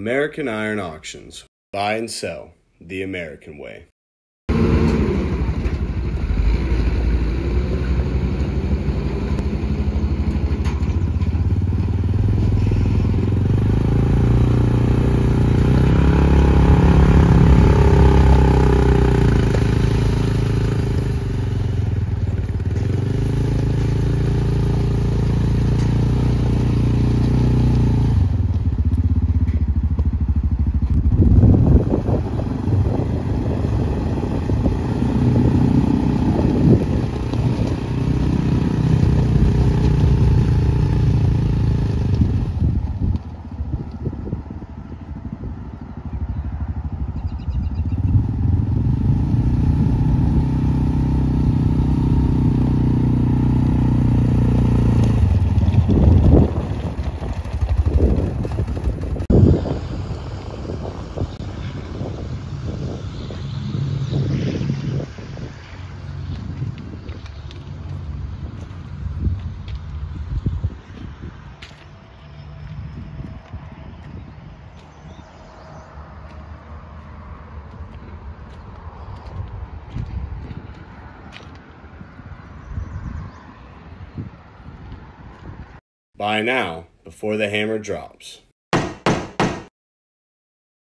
American Iron Auctions. Buy and sell the American way. Buy now before the hammer drops.